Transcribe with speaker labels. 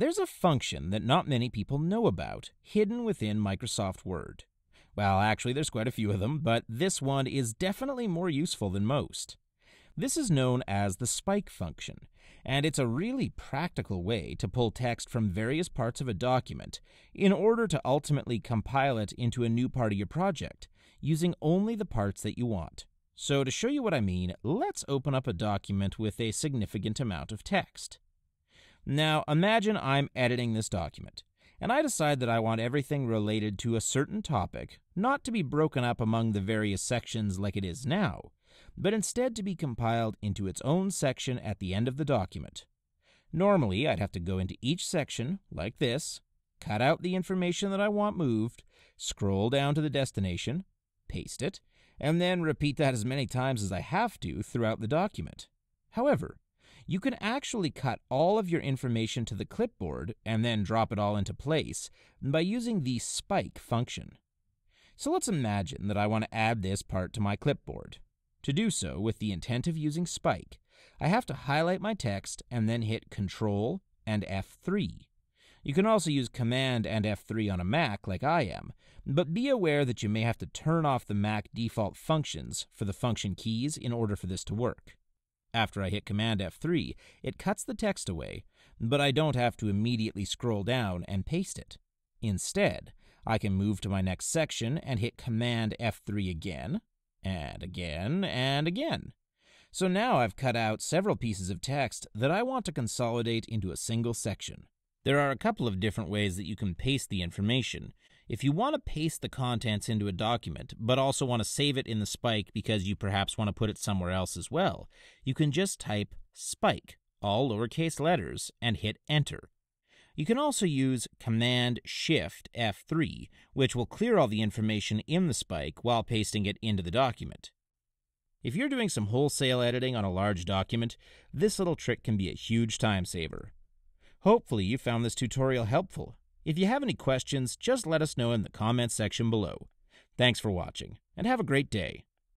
Speaker 1: There's a function that not many people know about, hidden within Microsoft Word. Well, actually, there's quite a few of them, but this one is definitely more useful than most. This is known as the spike function, and it's a really practical way to pull text from various parts of a document in order to ultimately compile it into a new part of your project, using only the parts that you want. So to show you what I mean, let's open up a document with a significant amount of text. Now imagine I'm editing this document, and I decide that I want everything related to a certain topic not to be broken up among the various sections like it is now, but instead to be compiled into its own section at the end of the document. Normally, I'd have to go into each section, like this, cut out the information that I want moved, scroll down to the destination, paste it, and then repeat that as many times as I have to throughout the document. However, you can actually cut all of your information to the clipboard and then drop it all into place by using the spike function. So let's imagine that I want to add this part to my clipboard. To do so, with the intent of using spike, I have to highlight my text and then hit Control and F3. You can also use Command and F3 on a Mac like I am, but be aware that you may have to turn off the Mac default functions for the function keys in order for this to work. After I hit Command F3, it cuts the text away, but I don't have to immediately scroll down and paste it. Instead, I can move to my next section and hit Command F3 again, and again, and again. So now I've cut out several pieces of text that I want to consolidate into a single section. There are a couple of different ways that you can paste the information. If you want to paste the contents into a document, but also want to save it in the spike because you perhaps want to put it somewhere else as well, you can just type spike, all lowercase letters, and hit enter. You can also use Command Shift F3, which will clear all the information in the spike while pasting it into the document. If you're doing some wholesale editing on a large document, this little trick can be a huge time saver. Hopefully you found this tutorial helpful. If you have any questions, just let us know in the comments section below. Thanks for watching, and have a great day.